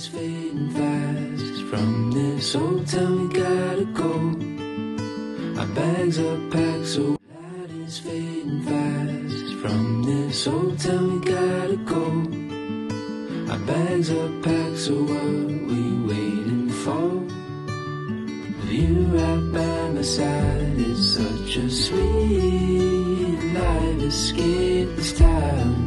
is fading fast. From this old town, we gotta go. Our bags are packed, so light is fading fast. From this old town, we gotta go. Our bags are packed, so what we waiting for? With you right by my side, is such a sweet life. Escape this time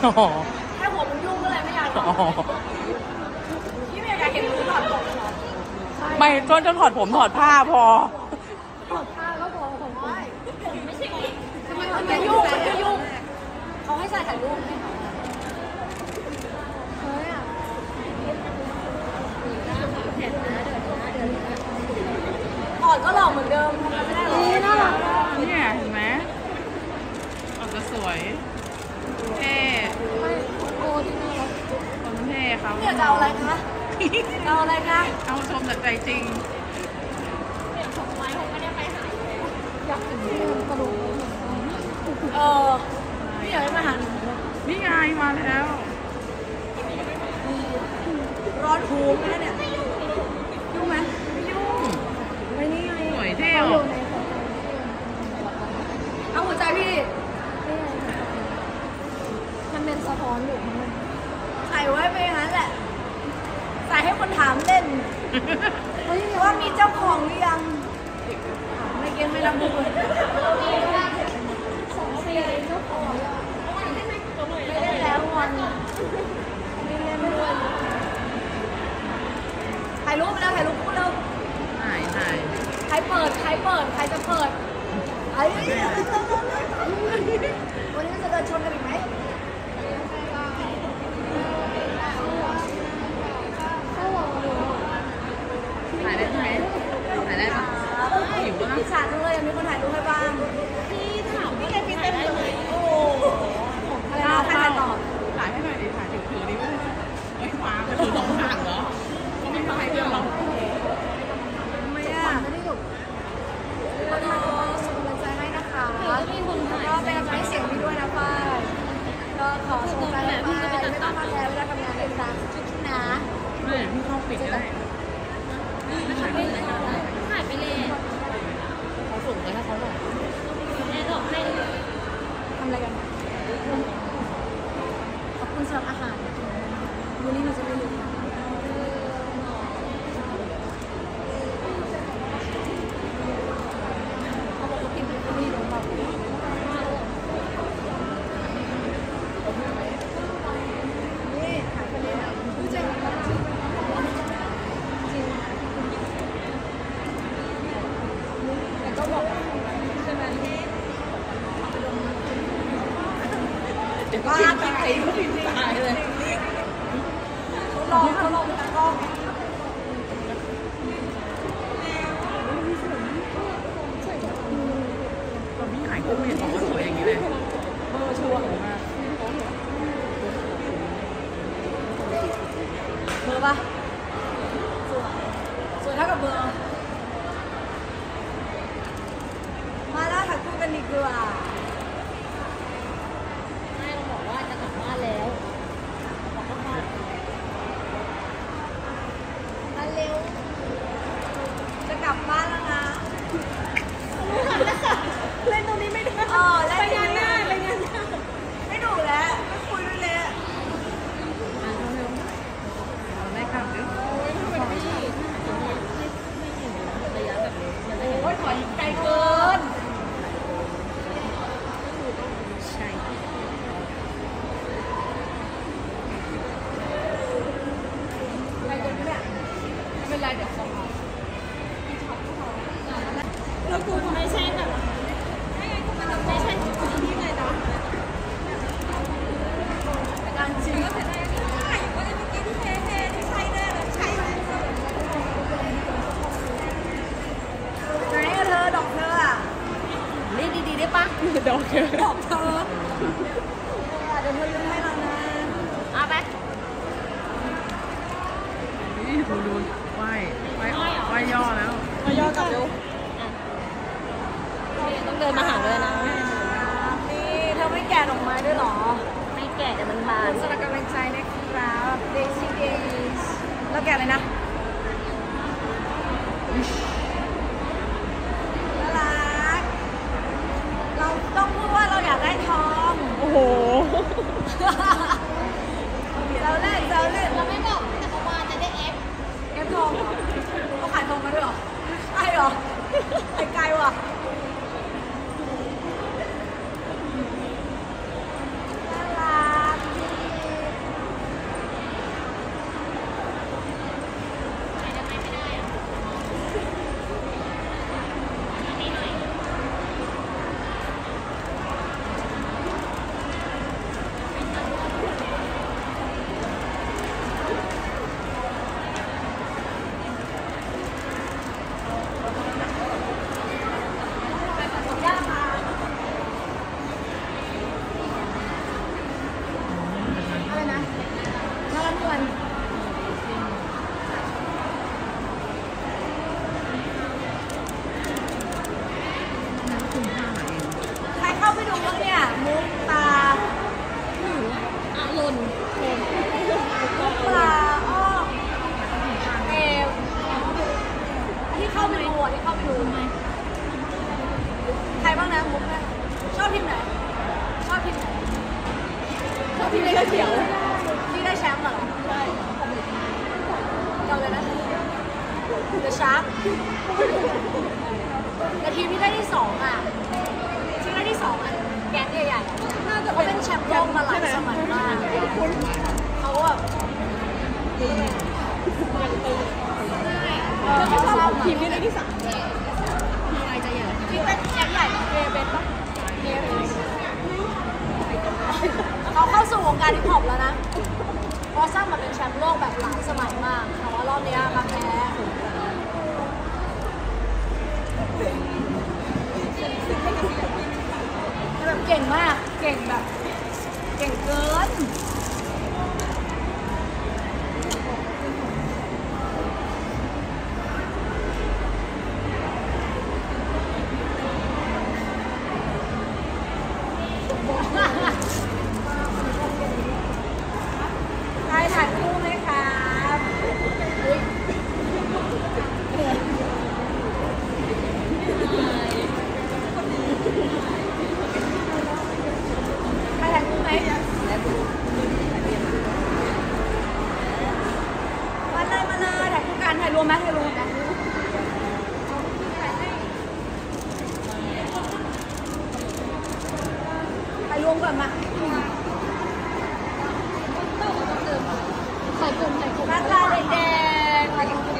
แค่หัวมันยุ่งก็เลยไม่อยากอ๋อพี่ไม่อยากเห็นมือถอดผมเหรอไม่ก็จะถอดผมถอดผ้าพอ ถอดผ้าก็พอผมไม่ไม่ใช่ทำไมมันจะยุ่งมันจะยุ่งเขาให้ใส่ถ่ายรูปให้เขาเฮ้ยอะถอดก็หล่อเหมือนเดิมทำไมไม่ได้หรอน่ารักเนี่ยเห็นไหมออกจะสวย เท่โอ้ที่น่ารักคนเท่เขาเนี่ยจะเอาอะไรคะจะเอาอะไรคะเอาชมจากใจจริงอยากเห็นที่มันตลกเออพี่อยากให้มาหาหนูนี่ไงมาแล้ว ร้อนหูไหมเนี่ยยุ่งไหมไม่ยุ่งไม่นี่ไงสวยเท่ออก เอาหัวใจพี่มันเป็นสะท้ อนอยู่ข้างในใส่ไว้ไปอย่างนั้นแหละ ใส่ให้คนถามเล่นเฮ้ยว่ามีเจ้าของหรือยัง ไม่เก็นไม่รับรู้เลยสองปีเจ้าของไม่เล่นแล้ววันไม่เล่นด้วยถ่ายรูปไปแล้วถ่ายรูปคู่แล้วถ่ายถ่ายใครเปิด ใครเปิด ใครจะเปิดไอ้ 对吧？ เดินมาหาด้วยนะ นี่เธอไม่แกะดอกไม้ด้วยเหรอ ไม่แก่แต่มันบาขอบนคุณสำหรับกำลังใจนะครับ Daisy Days แล้วแกะเลยนะน่ารัก เราต้องพูดว่าเราอยากได้ทอง โอ้โห เราเล่นเราเล่นเราไม่บอกแต่เมื่อวานจะได้เอฟเอฟทองเหรอเขาขายทองมาด้วยเหรอใช่เหรอไปไกลว่ะน่ารักดี อะไรนะน่ารักทุกวันใครเข้าไปดูบ้างเนี่ย มุกตา อะหล่น มุกตาอ้อเอวที่เข้าไปดูอะที่เข้าไปดูใครบ้างนะมุกเนี่ยชอบทีมไหน ชอบทีมไหน ชอบทีมเขียวที่ได้แชมป์เหรอใช่เกาเลยนะ The Shark แต่ทีมที่ได้ที่สองอะที่ได้ที่สองอะแกงใหญ่ๆน่าจะเป็นแชมป์โลกมาหลายสมัยมากเขาแบบ เขาชอบทีมที่ได้ที่สามที่เป็นแชมป์ใหญ่เอเบนปะเอเบนเขาเข้าสู่วงการฮิปฮอปแล้วนะเพราะสร้างมาเป็นแชมป์โลกแบบหลายสมัยมากแต่ว่ารอบเนี้ยมาแพ้แบบเก่งมาก เก่งแบบ เก่งเกิน ใครถ่ายคู่ไหมครับใครถ่ายคู่ไหมมาเลยมาเลยถ่ายคู่กันถ่ายรวมไหมถ่ายรวมไหมถ่ายรวมก่อนมา ใส่กลุ่มใส่กลุ่ม หน้าตาแดงๆอะไรกันเร็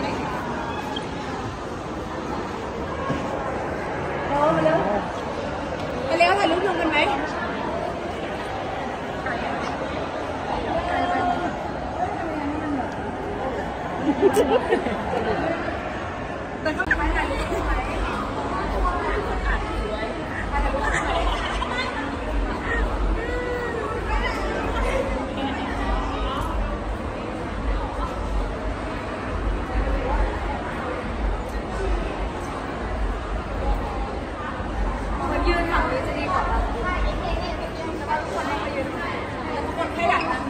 วมาเร็วไปเร็วถ่ายรูปรวมกันไหมแต่เขาจะไปถ่ายรูปไหมถ่ายรูปไหม มันยืนฝั่งนี้จะดีกว่าป่ะแล้วก็ทุกคนให้มายืนแล้วทุกคนแค่อยากนั่ง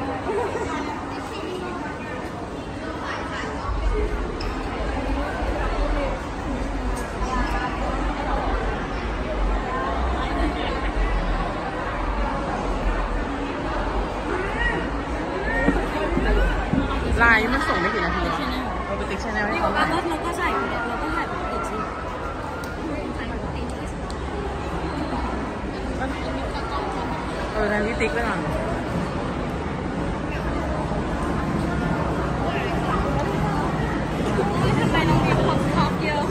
ไลน์มันส่งได้กี่นาทีแล้วเราไปติ๊กชแนลให้ นี่ เขา บอกว่าเราก็ใส่เราก็ถ่ายปกติสิถ่ายปกติ เออทางที่ติ๊กไปก่อน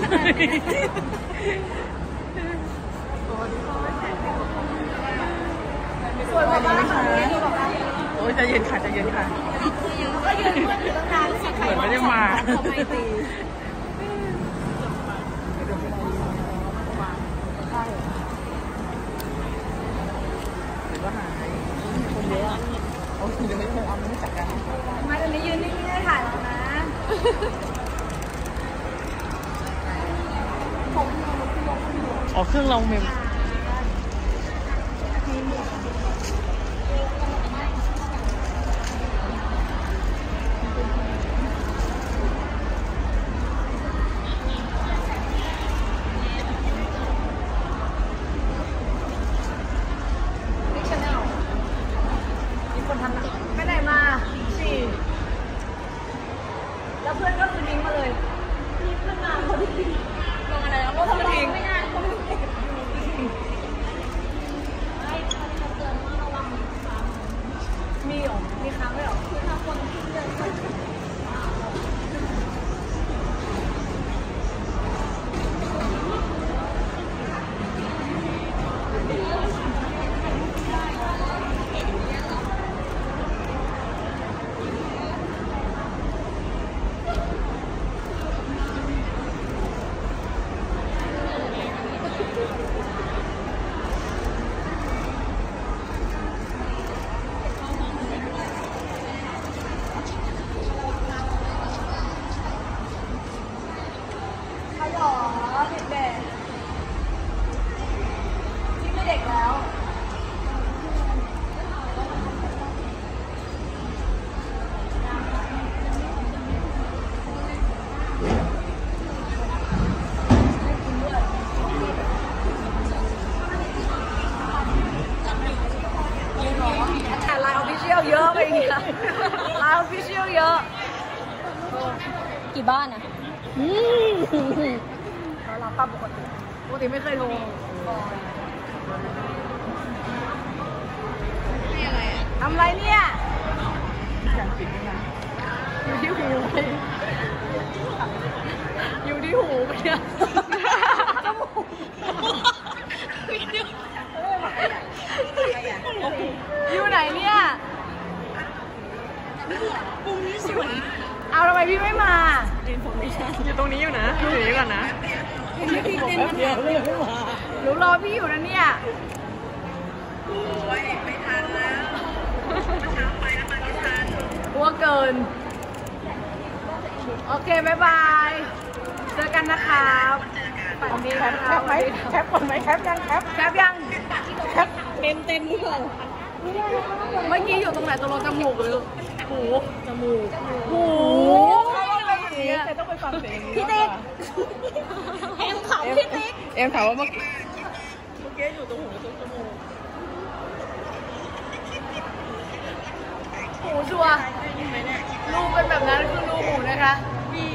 ทำไม สวยกว่าบ้านค่ะเนี่ยดูแบบว่าโอ้ยใจเย็นค่ะใจเย็นค่ะก็ยืนเพื่อนอยู่ตั้งนานรู้สึกใครเหมือนไม่ได้มาเขาไม่ตีหรือว่าหายคนเยอะอะโอ้ยเดี๋ยวไม่เอาไม่จัดการมาตอนนี้ยืนนิ่งๆได้ถ่ายแล้วนะ อ๋อเครื่องเราเมม นี่ชาแนลมีคนทำหนังไปไหนมาสี่แล้วเพื่อนก็คือทิ้งมาเลยมีเพื่อนมาเขาทิ้งลงอะไรแล้วก็เขาทิ้งไม่นานเขาไม่ทิ้งมีเหรอมีค้างด้วยเหรอคือถ้าคนที่เดิน เขาหรอเด็กๆที่ไม่เด็กแล้ว แต่ LINE Official เยอะไปอีกอะ LINE Official เยอะ กี่บ้านอะ เรารับป้าปกติ ไม่เคยโทรทำอะไรเนี่ย การปิดไม่นาน อยู่ที่หูไปอยู่ที่หูไปเนี่ยจมูกอยู่ไหนเนี่ย เอาทำไมพี่ไม่มา อยู่ตรงนี้อยู่นะอยู่นี้ก่อนนะบอกแป๊บเดียวเลยไม่มา หนูรอพี่อยู่นะเนี่ย กลัว เกิน โอเคบ๊ายบาย เจอกันนะครับฝันดีแคนะปคแครับปไหมแคปก่อนไหมแคปยังแคปแคปยังแคปเต็มเต็มหรือเปล่าเมื่อกี้อยู่ตรงไหนตรงรูจมูกหรือหูจมูกหูเขาก็เป็นอย่างนี้แต่ต้องไปฟังเสียงพี่ติ๊กเอ็มถามพี่ติ๊กเอ็มถามว่าเมื่อกี้เมื่อกี้อยู่ตรงหูตรงจมูกหูชัว ร์รูปเป็นแบบนั้นคือรูหูนะคะพี่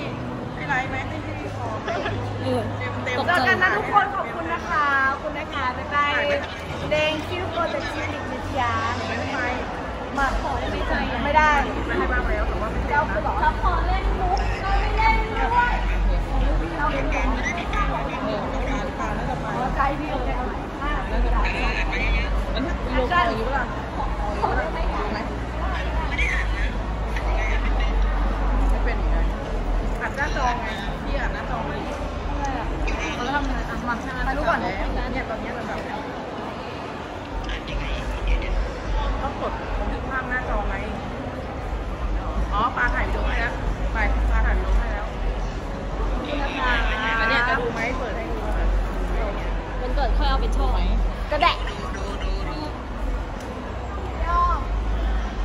พี่ไลฟ์ไหมพี่พี่ขอเต็มเต็มเจอกันนะทุกคนขอบคุณนะคะขอบคุณนะคะบ๊ายบายเดงคิวโปรเจกต์คลินิกนิตยาไม่ได้ไปมาขอได้ไหมใจไม่ได้ไม่ให้มาแล้วแต่ว่าไม่เจ้าคือหรอเราขอเล่นมุกเราไม่เล่นด้วยเราเล่นมุกการพาน่าจะไปเราใจพี่เลยเอาไหนห้าน่าจะไปมันโลกอะไรอยู่บ้างไม่เป็นอย่างนั้นอัดหน้า จอไงพี่อัดหน้าจอไว้เราทำไงอะมามาดูก่อนเนี่ยตอนนี้มันแบบก็กดบันทึกภาพหน้าจอไงอ๋อปลาถ่ายวิดีโอให้แล้วไปปลาถ่ายวิดีโอให้แล้วอันนี้จะดูไหมเปิดให้ดูแบบมันเกิดค่อยเอาเป็นช่อกระแดะ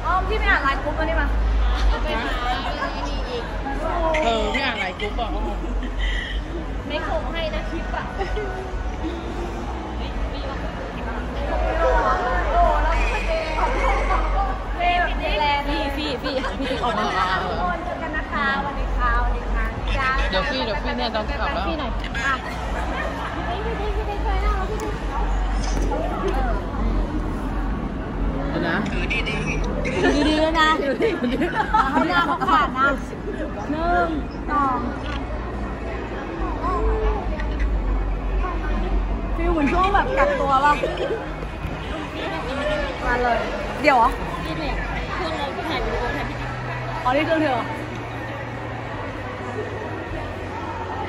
อ้อมพี่ไม่อ่านไลน์กรุ๊ปแล้วนี่มาเออไม่อ่านไลน์กรุ๊ปอะไม่คงให้นะคลิปอะโอ้แล้วเท่แบบนี้แลนด์พี่พี่พี่พี่ออกมาเจอกันนะคะวันนี้ค่ะวันนี้ค่ะจ้าเดี๋ยวพี่เดี๋ยวพี่เนี่ยต้องกลับแล้วพี่หน่อยอะ ดี๋ยวนะถืดีดีดีๆนะถือดีดีใหน้าเขาขาดนะหนึ่งสองฟิลเหมือนช่วงแบบกักตัวป่ะมาเลย เดี๋ยวอะอ๋อนี่เครื่องเธอเ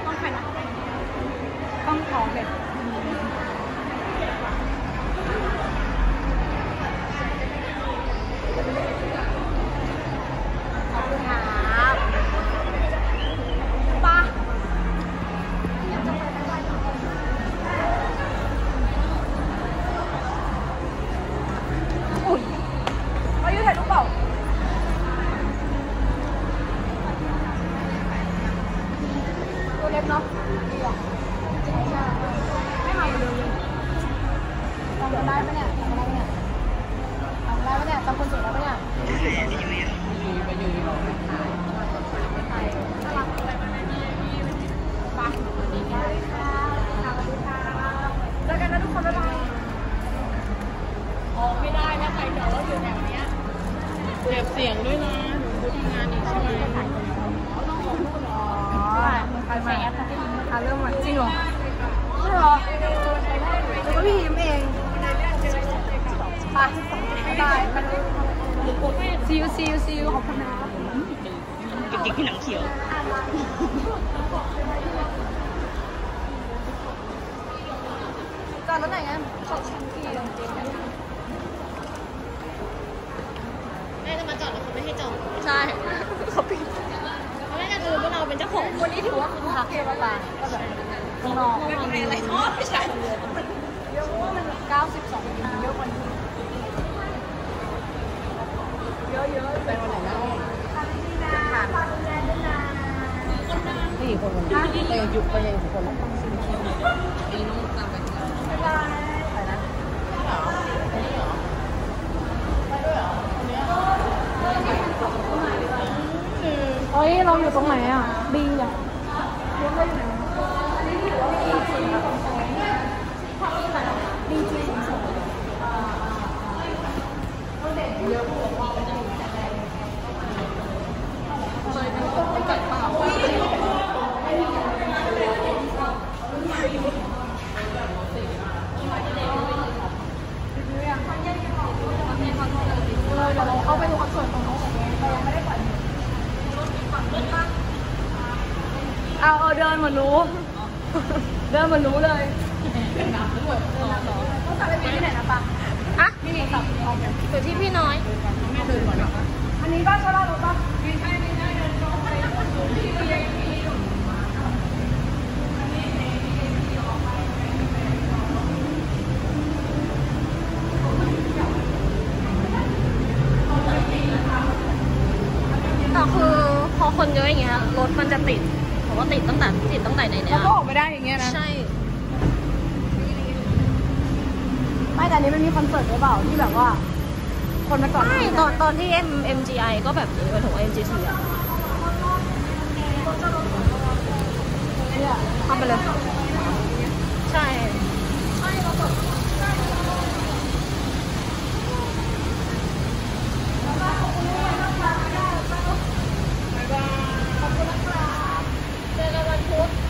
ต้องใครนะต้องของเด็ด ล็กเนาะดีอะใช่ใช่ไม่มาอยู่เลยจำได้ปะเนี่ยจำได้ปะเนี่ยจำได้ปะเนี่ยจำคนสวยได้ปะเนี่ยใช่น่ารักเลยไปเจอกันนะทุกคนบ๊ายบายออกไม่ได้นะใครเดี๋ยวเราอยู่แถวเนี้ยเก็บเสียงด้วยนะหนูทำงานอีกใช่ไหม ใครมาอะเริ่มใหม่จริงเหรอใช่เหรอแล้วก็พี่ยิ้มเองไปบายบายซีอูซีอูซีอูขอบคุณนะเก่งๆที่หนังเขียวจอดรถไหนกันขอบคุณพี่แม่จะมาจอดแล้วเขาไม่ให้จอดใช่เขาปิด แม่จะดูว่าเราเป็นเจ้าของวันนี้ถือว่าคึกคักเลยว่าก็แบบข้างนอกอะไรอ๋อไม่ใช่เยอะว่ามัน 92ปีเยอะกว่านี้เยอะเยอะไปวันไหนแล้วผ่านนี่คนวันนี้แต่หยุดไปยังคนละบ๊ายบายไปนะ เฮ้ย เราอยู่ตรงไหนอะบีอะเรียกว่าอยู่ไหนบีจีบีจีสองเออเดี๋ยวเราเอาไปดูคอนเสิร์ตตรงโน้นเรายังไม่ได้ปล่อย เอาเออเดินเหมือนรู้ เดินเหมือนรู้เลยต้องสั่งไปปีที่ไหนนะปะอะนี่สั่งออกแบบอยู่ที่พี่น้อย อันนี้บ้านก็ได้หรือปะแต่คือพอคนเยอะอย่างเงี้ยรถมันจะติด ว่าติดตั้งแต่ติดตั้งแต่ไหนเนี่ยก็ออกไม่ได้อย่างเงี้ยนะ ใช่ ไม่แต่อันนี้มันมีคอนเสิร์ตหรือเปล่าที่แบบว่า คนมาก่อนไม่ตอนตอนที่ M M G I ก็แบบเป็นของ M G T อะทำไปเลย 活。